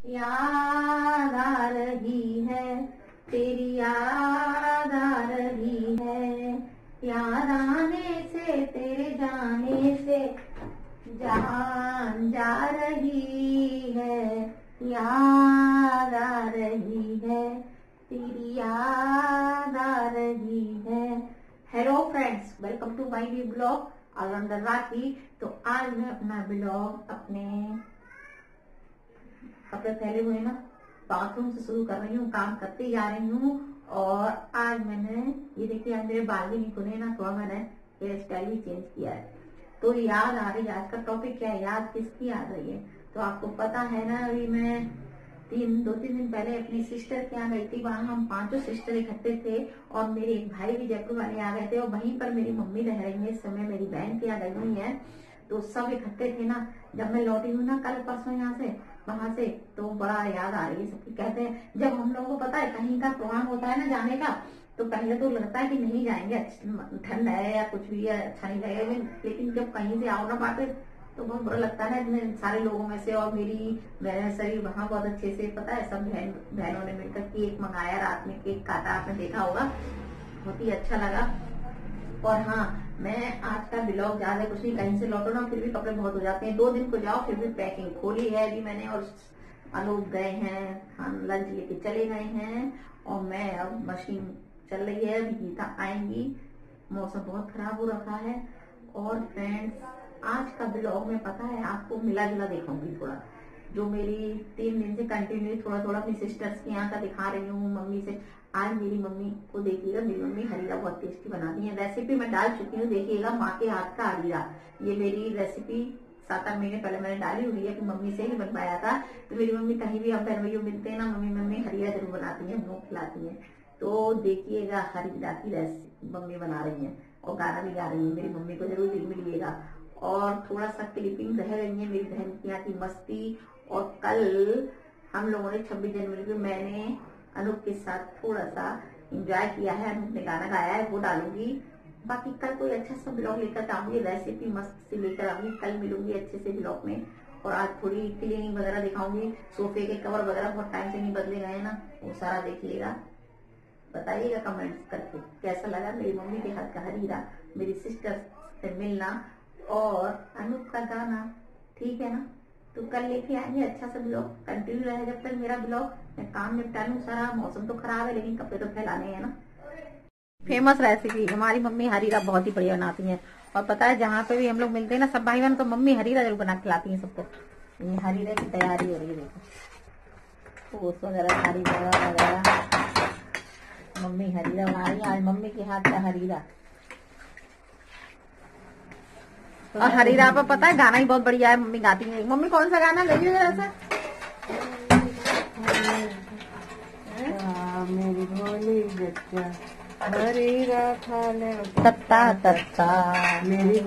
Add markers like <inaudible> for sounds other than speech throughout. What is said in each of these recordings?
याद आ रही है, तेरी याद आ रही है। याद आने से, तेरे जाने से जान जा रही है याद आ रही है, तेरी याद आ रही है। Hello friends welcome to my new blog allrounder Rakhi तो आज मैं अपना ब्लॉग अपने कपड़े फैले हुए ना बाथरूम से शुरू कर रही हूँ, काम करते जा रही हूँ और आज मैंने, ये देखिए, आज मेरे बाल भी नहीं खुले, ना थोड़ा मैंने हेयर स्टाइल भी चेंज किया है। तो याद आ रही है, आज का टॉपिक क्या है? याद किसकी आ रही है? तो आपको पता है ना, अभी मैं तीन, दो, तीन दिन पहले अपनी सिस्टर के यहाँ गई थी, वहाँ हम पाँचों सिस्टर इकट्ठे थे और मेरे एक भाई भी जयपुर वाले आ गए थे और वहीं पर मेरी मम्मी रह रही है, इस समय मेरी बहन के यहाँ गई हुई है। तो सब इकट्ठे थे ना, जब मैं लौटी हूँ ना कल परसों यहाँ से वहाँ से तो बड़ा याद आ रही है सबकी। कहते हैं, जब हम लोगों को पता है कहीं का प्रोग्राम होता है ना जाने का तो पहले तो लगता है कि नहीं जाएँगे ठंड है या कुछ भी है अच्छा नहीं लगेगा, लेकिन जब कहीं से आओ ना बात तो बहुत बुरा लगता है ना सारे लोगों में से और मेरी, मेरे शरीर वहाँ बहुत अच्छे से, पता है सब बहन, बहनों ने मिलकर केक मंगाया रात में केक काटा, आपने देखा होगा, बहुत ही अच्छा लगा। और हाँ मैं आज का ब्लॉग ज़्यादा कुछ नहीं, कहीं से लौटो ना, फिर भी कपड़े बहुत हो जाते हैं। दो दिन को जाओ, फिर भी पैकिंग खोली है अभी मैंने और अनूप गए हैं, हम लंच लेके चले गए हैं और मैं अब मशीन चल रही है, अभी गीता आएँगी। मौसम बहुत खराब हो रखा है और फ्रेंड्स आज का ब्लॉग में पता है, आपको मिला जुला देखूँगी थोड़ा। जो मेरी तीन दिन से कंटिन्यू थोड़ा थोड़ा अपनी सिस्टर्स के यहाँ का दिखा रही हूँ, मम्मी से आज मेरी मम्मी को देखिएगा, मेरी मम्मी हरीरा बहुत टेस्टी बनाती है। रेसिपी मैं डाल चुकी हूँ, देखिएगा, माँ के हाथ का हरीरा। ये मेरी रेसिपी सात आठ महीने पहले मैंने डाली हुई है कि मम्मी से ही बनवाया था। तो मेरी मम्मी कहीं भी, हम भैया मिलते हैं ना, मम्मी मम्मी हरीरा ज़रूर बनाती है मुँह खिलाती है। तो देखिएगा, हरीरा की रेसिपी मम्मी बना रही है और गाना भी गा रही है। मेरी मम्मी को ज़रूर मिलिएगा और थोड़ा सा क्लिपिंग रह गई है मेरी बहन की यहाँ की मस्ती। और कल हम लोगों ने छब्बीस जनवरी को मैंने अनूप के साथ थोड़ा सा इंजॉय किया है, अनूप ने गाना गाया है, वो डालूँगी। बाकी कल कोई अच्छा सा ब्लॉग लेकर आऊँगी रेसिपी मस्त से लेकर आऊँगी, कल मिलूँगी अच्छे से ब्लॉग में। और आज थोड़ी क्लीनिंग वगैरह दिखाऊँगी, सोफे के कवर वगैरह बहुत टाइम से नहीं बदले गए ना, वो सारा देखिएगा। बताइएगा कमेंट्स करके कैसा लगा? मेरी मम्मी के हाथ का हरीरा, मेरी सिस्टर से मिलना और अनूप का गाना, ठीक है ना? तो कल लेके आएँगे अच्छा सा ब्लॉग कंटिन्यू रहे जब तक मेरा ब्लॉग काम निपटा लू सारा मौसम तो खराब है, लेकिन कपड़े तो फैलाने हैं ना। फ़ेमस रेसिपी हमारी मम्मी हरीरा बहुत ही बढ़िया बनाती है। और पता है, जहाँ पे भी हम लोग मिलते हैं ना, सब भाई बहन तो मम्मी हरीरा ज़रूर बना खिलाती है सबको। ये हरीरा की तैयारी हो रही है, देखो। मम्मी हरीरा बना रही है, आज मम्मी के हाथ का हरीरा। और हरीरा पर पता है, गाना ही बहुत बढ़िया है, मम्मी गाती है। मम्मी, कौन सा गाना गाइए जरा सा। ले तत्ता तत्ता। मेरी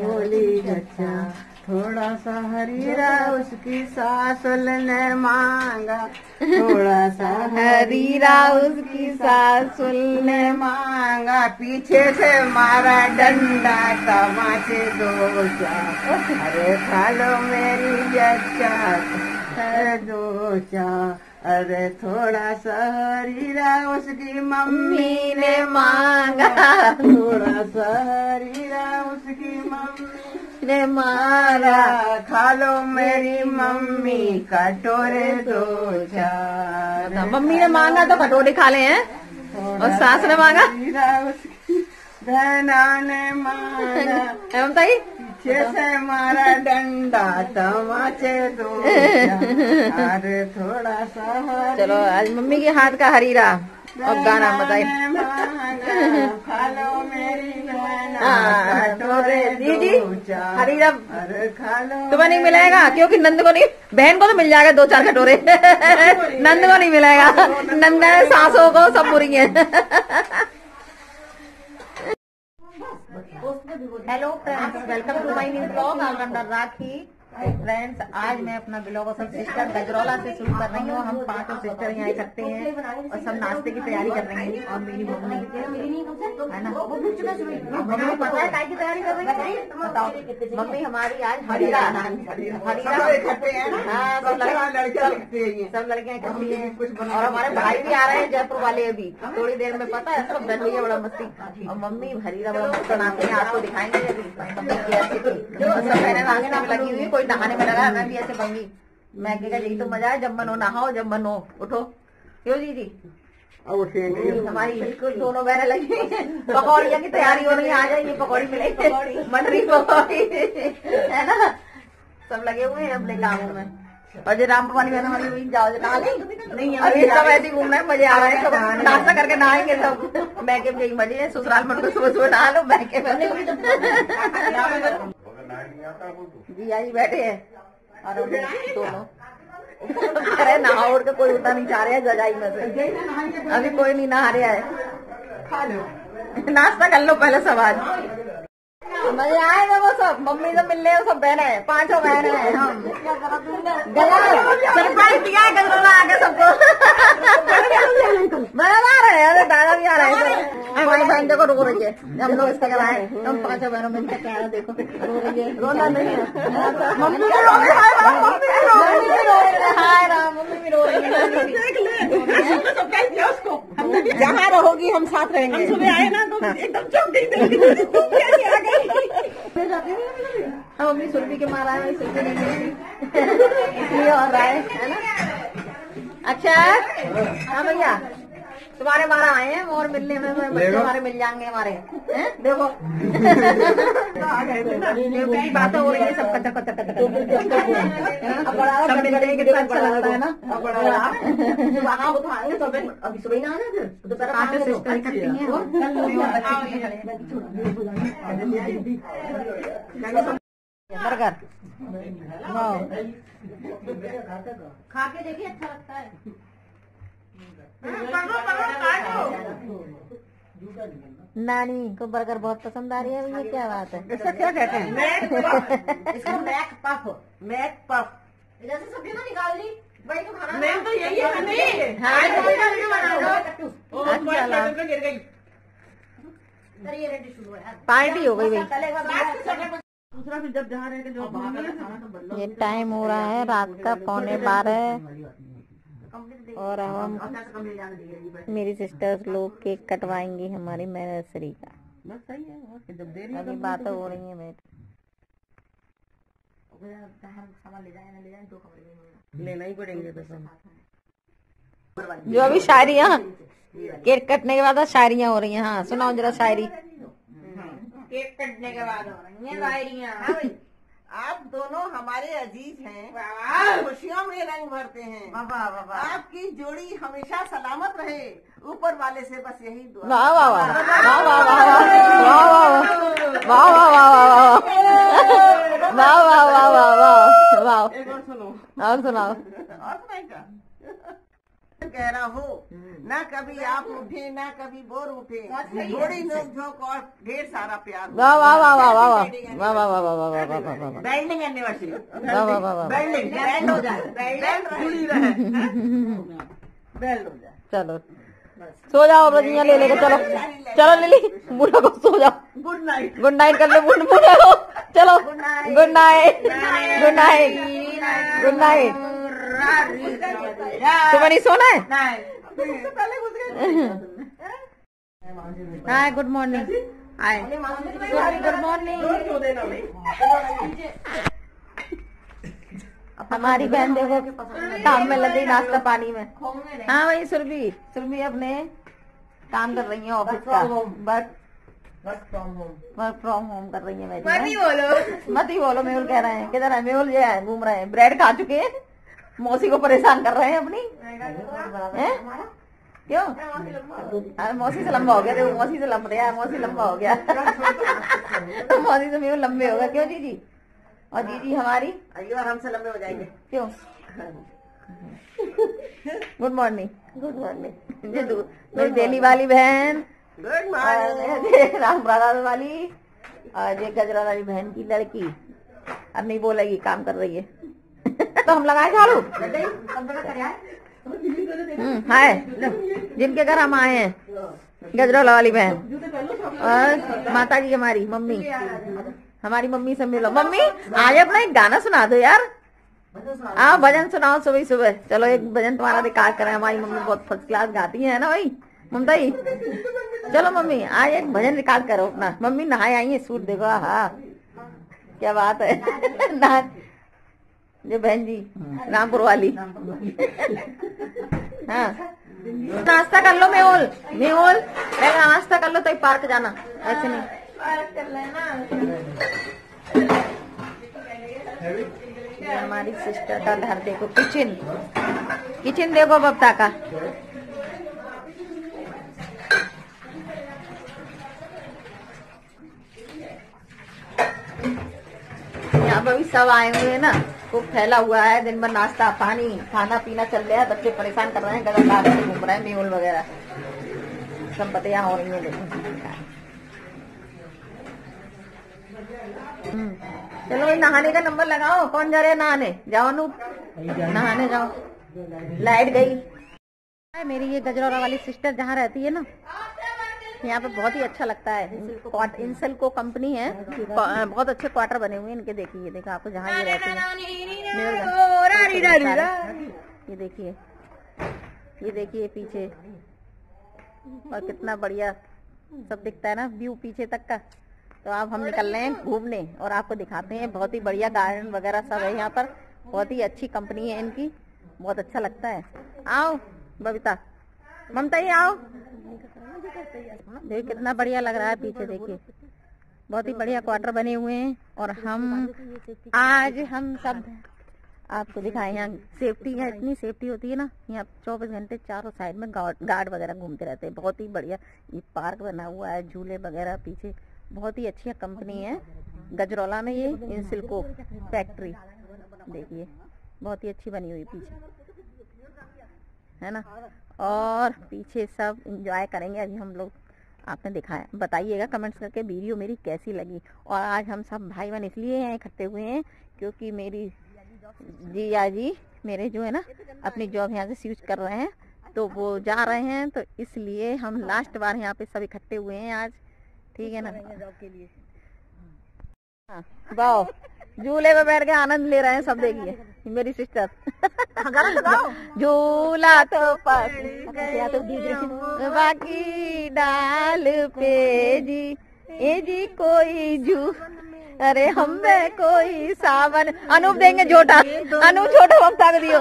बच्चा थोड़ा सा हरीरा उसकी सासुल ने मांगा। थोड़ा सा हरीरा उसकी सासुल ने मांगा। पीछे से मारा डंडा तमाचे दो अरे खा लो मेरी है दो चार अरे थोड़ा सा हरीरा उसकी मम्मी ने मांगा। थोड़ा सा हरीरा उसकी मम्मी ने मारा खा लो मेरी मम्मी कटोरे दो चार। मम्मी ने मांगा तो कटोरे खा ले हैं? और सास ने मांगा? धना ने मांगा। <laughs> एवं ताई पीछे से मारा डंडा तमाचे दो अरे थोड़ा सा चलो आज मम्मी के हाथ का हरीरा और गाना बताइए। कटोरे दीदी हरीरा। अरे तुम्हें नहीं मिलेगा क्योंकि नंद को नहीं बहन को तो मिल जाएगा दो चार कटोरे। नंद को नहीं <laughs> मिलेगा। नंद सासों को सब बुरी है। Hello friends welcome to my new blog allrounder Rakhi friends आज मैं अपना ब्लॉग सब सिस्टर गजरौला से शुरू कर रही हूँ। हम पाँचों सिस्टर यहाँ इकट्ठे हैं और सब नाश्ते की तैयारी कर रहे हैं। और मेरी मम्मी। है ना? और मम्मी पता है काय की तैयारी कर रही है? बताओ। मम्मी हमारी आज हरीरा हरीरा हाँ सब लड़के सब लड़कियाँ इकट्ठी हैं। और हमारे भाई भी आ रहे हैं जयपुर वाले अभी। थोड़ी देर में पता है सब गन है बड़ा मस्ती। और मम्मी हरीरा बड़ा मस्त बनाते हैं आपको दिखाएँगे अभी। और सब बहने नाश्ते में लगी हुई कोई नहाने में लगा है, मैं भी ऐसे बंगी। मैं कहेगा यही तो मज़ा है जब मन हो नहाओ जब मन हो उठो। क्यों जी जी हमारी बिल्कुल दोनों बहनें लगी पकौड़िया की तैयारी हो रही है आ जाइए पकौड़ी मिलेगी। मटरी पकौड़ी। है ना? सब लगे हुए हैं अपने कामों में। और जो राम भवानी बहन हमारी हुई जाओ नहा नहीं अभी सब ऐसे ही घूम रहे मज़े आ रहे हैं सब। नाश्ता करके नहाएँगे सब। मैं के यही मज़े है ससुराल में सुबह सुबह नहा लो मैं के <laughs> <laughs> जी आई बैठे हैं। अरे नहा उड़ के कोई उठा नहीं चाह रहा है जगाई में से। अभी कोई नहीं नहा रहा है। नाश्ता कर लो पहले सवाल। मज़े आएगा वो सब? मम्मी से मिल रहे हो सब बहने हैं। पाँचों बहने हैं। हम गया सरप्राइज़ दिया है गजरोला आके सबको बहन आ रहे हैं अरे दादा भी आ रहे हैं हमारी बहन देखो रो रही है हम लोग इसका कराए हम पाँचों बहनों में इनका क्या देखो। रो रही है रोना नहीं है। मम्मी भी रो रही है। हाय राम, मम्मी भी रो रही है। हाय राम मम्मी भी रो रही है। जहाँ रहोगी हम साथ रहेंगे। हम सुबह आए ना तो एकदम चौंकी हम मम्मी सुरभि के मारा है सुरभि नहीं इसलिए और है है ना? अच्छा हाँ भैया। तुम्हारे मारा आए हैं और मिलने में बच्चे हमारे मिल जाएँगे हमारे हैं देखो क्योंकि बातें हो रही है सब हैं अच्छा लगता है ना हाँ वो तो आएँगे सब अभी सुबह ही ना आना फिर दोपहर सिस्टर हैं बर्गर खा के देखिए अच्छा लगता है नानी को बर्गर बहुत पसंद आ रही है ये क्या बात है? इसका <laughs> क्या कहते हैं? मैक <laughs> मैक पफ मैक पफ। जैसे सब्ज़ी ना निकाल ली वही तो खाना मैम तो यही है। नहीं हाँ, तो तो बना लो ओ, अच्छा तुम्हारे ला। पेट में गिर गई ये रेडी शुरू है पार्टी हो गई भाई। दूसरा फिर जब जहाँ रह के जो ये टाइम हो रहा है रात का पौने बारह। और अब हम मेरी सिस्टर्स लोग केक कटवाएँगी हमारी मैनसरी का। बस सही है जब देर अभी बातें हो रही है बैठ सामान ले जाए ना ले जाए दो कमरे में लेना ही पड़ेंगे तो जो अभी शायरियाँ केक कटने के बाद शायरियाँ हो रही हैं हाँ सुनाओ जरा शायरी। केक कटने के बाद हो रही है शायरियाँ। आप दोनों हमारे अज़ीज़ हैं खुशियों में रंग भरते हैं आपकी जोड़ी हमेशा सलामत रहे ऊपर वाले से बस यही दुआ वाह वाह वाह वाह वाह वाह वाह वाह वाह वाह वाह वाह वाह वाह वाह वाह वाह वाह वाह और सुनो और सुनाओ और सुनाएगा कह रहा हो ना कभी आप उठे ना कभी बोर उठे थोड़ी नोक झोंक और ढेर सारा प्यार वाह वाह वाह वाह वाह वाह वाह वाह वाह वाह वाह वाह वाह वाह वाह बैंडिंग एनिवर्सरी वाह वाह वाह वाह बैंडिंग बैंड हो जाए बैंड जुड़ी रहे बैंड हो जाए चलो सो जाओ रजियाँ ले लेके चलो चलो ले ली बूढ़ा को सो जाओ गुड नाइट गुड नाइट कर लो बुढ़ बूढ़ा को चलो good night good night good night तुम्हें नहीं सोना है hi good morning hi good morning हमारी बहन देखो काम में लग नाश्ता पानी में हाँ भाई सुरभि सुरभि अपने काम कर रही है ऑफ़िस का वर्क वर्क फ्रॉम होम कर रही है बोलो मत ही बोलो मेहुल कह रहे हैं किधर है मेहुल है घूम रहे हैं ब्रेड खा चुके हैं मौसी को परेशान कर रहे हैं अपनी हैं? क्यों अरे मौसी से लंबा हो गया देखो मौसी से लंबा है मौसी लंबा हो गया तो मौसी से मेहुल लंबे हो गए क्यों दीदी और दीदी हमारी अगली बार हमसे लंबे हो जाएँगे क्यों गुड मॉर्निंग गुड मॉर्निंग मेरी दिल्ली वाली बहन गुड ये राम वाली और ये गजरा वाली बहन की लड़की अब नहीं बोलेगी काम कर रही है <laughs> तो हम लगाए झाड़ू? हम्म, हाय। जिनके घर हम आए हैं गजरोला वाली बहन। और माता जी हमारी मम्मी। हमारी मम्मी से मिलो। मम्मी आज अपना एक गाना सुना दो यार। आओ भजन सुनाओ सुबह सुबह चलो एक भजन तुम्हारा रिकॉर्ड करें। हमारी मम्मी बहुत फ़र्स्ट क्लास गाती है ना भाई? ममता जी। चलो मम्मी आज एक भजन रिकॉर्ड करो अपना। मम्मी नहाए आई है सूट देखो। हाँ क्या बात है। <laughs> जो बहन जी, रामपुर वाली। हाँ। नाश्ता कर लो मेहुल मेहुल। पहले नाश्ता कर लो तो पार्क जाना। ऐसे नहीं। ये हमारी सिस्टर का घर देखो किचन किचन देखो बबता का। यहाँ पर भी सब आए हुए हैं ना। खूब फैला हुआ है दिन भर नाश्ता पानी खाना पीना चल रहा है बच्चे परेशान कर रहे हैं गलत बात से घूम रहे हैं मेहुल वगैरह। सब बतियाँ हो रही है देखो हम्म, चलो भाई नहाने का नंबर लगाओ। कौन जा रहे हैं नहाने? जाओ अनूप। नहाने जाओ। लाइट गई। मेरी ये गजरौरा वाली सिस्टर जहाँ रहती है ना यहाँ पे बहुत ही अच्छा लगता है। इंसल को कंपनी है। बहुत अच्छे क्वार्टर बने हुए हैं इनके देखिए देखो आपको जहाँ ये रहती है। ये देखिए ये देखिए पीछे। और कितना बढ़िया सब दिखता है ना व्यू पीछे तक का। तो आप हम निकल रहे हैं घूमने और आपको दिखाते हैं। बहुत ही बढ़िया गार्डन वगैरह सब है यहाँ पर। बहुत ही अच्छी कंपनी है इनकी। बहुत अच्छा लगता है। आओ बबीता। ममता ही आओ। देखिए कितना बढ़िया लग रहा है पीछे देखिए। बहुत ही बढ़िया क्वार्टर बने हुए हैं और हम आज हम सब आपको दिखाए, यहाँ सेफ्टी है इतनी सेफ्टी होती है ना, यहाँ चौबीस घंटे चारों साइड में गार्ड वगैरह घूमते रहते हैं। बहुत ही बढ़िया ये पार्क बना हुआ है, झूले वगैरह पीछे। बहुत ही अच्छी कंपनी है गजरौला में ये, इन सिल्को फैक्ट्री देखिए, बहुत ही अच्छी बनी हुई पीछे। है ना? और पीछे सब इंजॉय करेंगे। अभी हम लोग आपने दिखाया बताइएगा कमेंट्स करके वीडियो मेरी कैसी लगी। और आज हम सब भाई बहन इसलिए यहाँ इकट्ठे हुए हैं क्योंकि मेरी जिया जी मेरे जो है ना अपनी जॉब यहाँ से स्विच कर रहे हैं तो वो जा रहे हैं तो इसलिए हम लास्ट बार यहाँ पे सब इकट्ठे हुए हैं आज। ठीक है ना? जॉब के लिए। हाँ वाह झूले पे बैठ के आनंद ले रहे हैं सब देखिए मेरी सिस्टर झूला तो तो बाकी डाल पे जी। ए जी कोई जू अरे हम कोई सावन। अनूप देंगे झोटा अनूप छोटा वक्ता को दियो।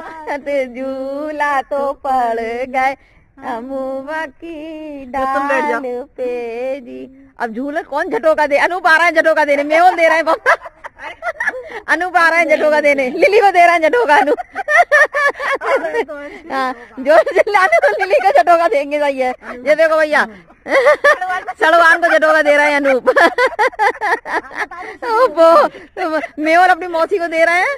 झूला तो पड़ गए हम बाकी डाल पे जी। अब झूला कौन झटोका दे? अनूप आ रहा है झटोका देने मेवल दे रहा है वक्ता अनूप आ रहा है जटोगा देने। लिली को दे रहा है जटोगा अनु। हाँ जो लाने तो लिली को जटोगा देंगे सही है ये देखो भैया। सड़वान को जटोगा दे रहा है अनूप वो मेवर अपनी मौसी को दे रहे हैं।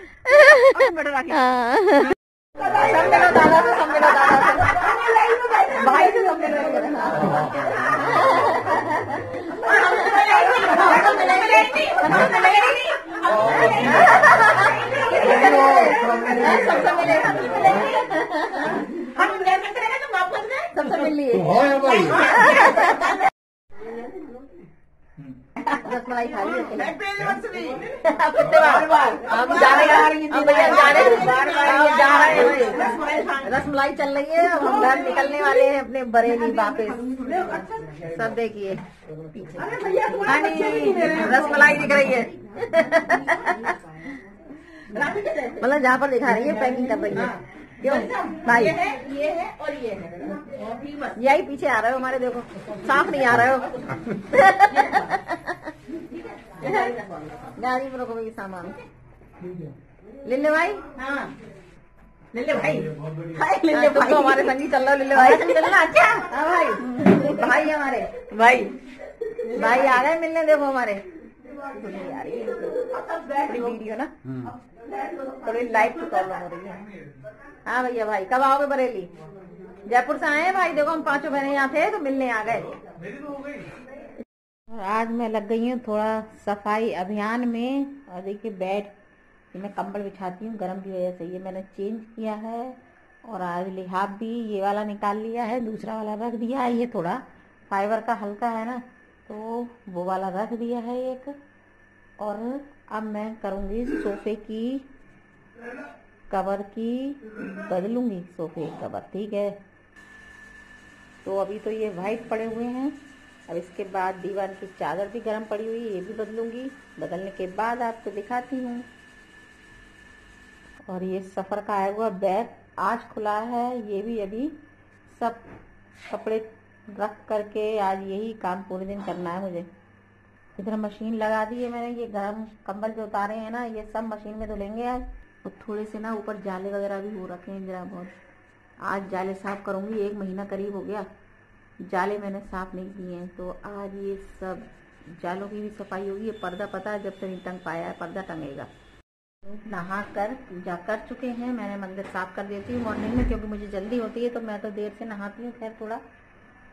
हाँ। दादा से सब मिलो दादा से मलाई खा ली हैं रसमलाई चल रही है हम घर निकलने वाले हैं अपने बरेली वापस सब देखिए रस मलाई दिख रही है मतलब जहाँ पर दिखा रही है पैकिंग कर रही है क्यों भाई ये है ये है और ये है यही पीछे आ रहे हो हमारे देखो साफ़ नहीं आ रहे हो गाड़ी में रखो सामान। लिल्ले भाई हाँ। लिल्ले भाई भाई लिल्ले भाई तो हमारे संगी चल रहा लिल्ले भाई चलना अच्छा। हाँ भाई। भाई हमारे। भाई। भाई आ गए मिलने देखो हमारे। वीडियो ना। थोड़ी लाइट की प्रॉब्लम हो रही है। हाँ भैया भाई कब आओगे बरेली? जयपुर से आए हैं भाई? देखो हम पाँचों बहने यहाँ थे तो मिलने आ गए। और आज मैं लग गई हूँ थोड़ा सफ़ाई अभियान में। और देखिए बेड मैं कंबल बिछाती हूँ, गर्म की वजह से। ये मैंने चेंज किया है और आज लिहाब भी ये वाला निकाल लिया है, दूसरा वाला रख दिया है। ये थोड़ा फाइबर का हल्का है ना तो वो वाला रख दिया है एक। और अब मैं करूँगी सोफे की कवर की, बदलूँगी सोफे कवर, ठीक है? तो अभी तो ये वाइट पड़े हुए हैं। अब इसके बाद दीवार की चादर भी गर्म पड़ी हुई ये भी बदलूँगी। बदलने के बाद आपको दिखाती हूँ। और ये सफ़र का आया हुआ बैग आज खुला है, ये भी अभी सब कपड़े रख करके आज यही काम पूरे दिन करना है मुझे। इधर मशीन लगा दी है मैंने, ये गर्म कंबल जो उतारे हैं ना, ये सब मशीन में धुलेंगे आज। और थोड़े से ना ऊपर जाले वगैरह भी हो रखे हैं जरा बहुत। आज जाले साफ़ करूँगी, एक महीना करीब हो गया। जाले मैंने साफ़ नहीं किए हैं तो आज ये सब जालों की भी सफ़ाई होगी, ये पर्दा पता है जब से नहीं टंग पाया है, पर्दा टंगेगा। नहा कर, पूजा कर चुके हैं, मैंने मंदिर साफ़ कर देती हूँ मॉर्निंग में, क्योंकि मुझे जल्दी होती है तो मैं तो देर से नहाती हूँ, खैर थोड़ा।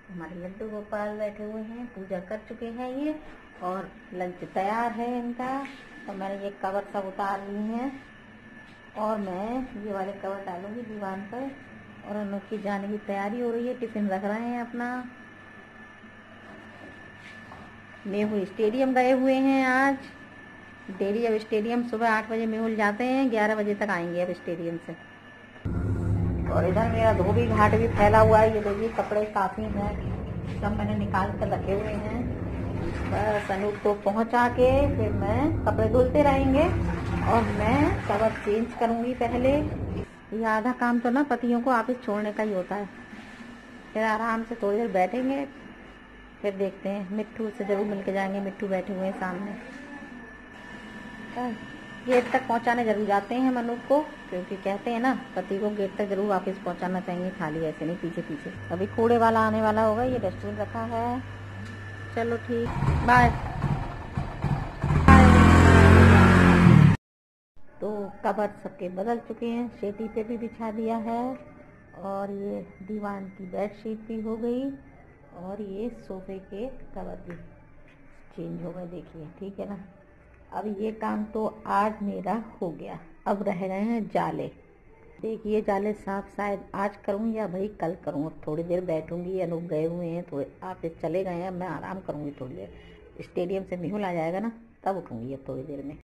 हमारे लड्डू गोपाल बैठे हुए हैं, पूजा कर चुके हैं ये, और लंच तैयार है इनका। तो मैंने ये कवर सब उतार लिए हैं, और मैं ये वाले कवर डालूँगी दीवान पर। और उनकी जाने की तैयारी हो रही है, टिफ़िन रख रहे हैं अपना। मेहुल स्टेडियम गए हुए हैं आज। डेली अब स्टेडियम सुबह आठ बजे मेहुल जाते हैं, ग्यारह बजे तक आएँगे अब स्टेडियम से। और इधर मेरा धोबी घाट भी फैला हुआ है, ये देखिए कपड़े काफ़ी हैं, सब मैंने निकाल कर रखे हुए हैं। बस अनूप को पहुँचा के फिर मैं कपड़े धुलते रहेंगे और मैं कवर चेंज करूँगी पहले। ये आधा काम तो ना पतियों को ऑफ़िस छोड़ने का ही होता है। फिर आराम से थोड़ी देर बैठेंगे, फिर देखते हैं। मिट्टू से ज़रूर मिल के जाएँगे। मिट्टू बैठे हुए हैं सामने। गेट तक पहुँचाने ज़रूर जाते हैं मनु को, क्योंकि कहते हैं ना, पति को गेट तक ज़रूर वापस पहुंचाना चाहिए। खाली ऐसे नहीं, पीछे पीछे। अभी कूड़े वाला आने वाला होगा, ये डस्टबिन रखा है। चलो ठीक, बाय। तो कबर सबके बदल चुके हैं। शेटी पे भी बिछा दिया है और ये दीवान की बेड शीट भी हो गई और ये सोफे के कवर भी चेंज हो गए। देखिए, ठीक है ना? अब ये काम तो आज मेरा हो गया। अब रह गए हैं जाले। देखिए, जाले साफ़ शायद आज करूँ या भाई कल करूँ? अब थोड़ी देर बैठूँगी अनूप गए हुए हैं थोड़े आप चले गए हैं मैं आराम करूँगी थोड़ी देर। स्टेडियम से मिहुल आ जाएगा ना? तब उठूँगी अब थोड़ी देर में।